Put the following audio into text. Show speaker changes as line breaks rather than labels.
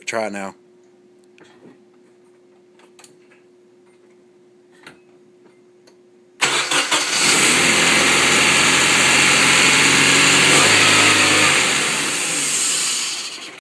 Try it now.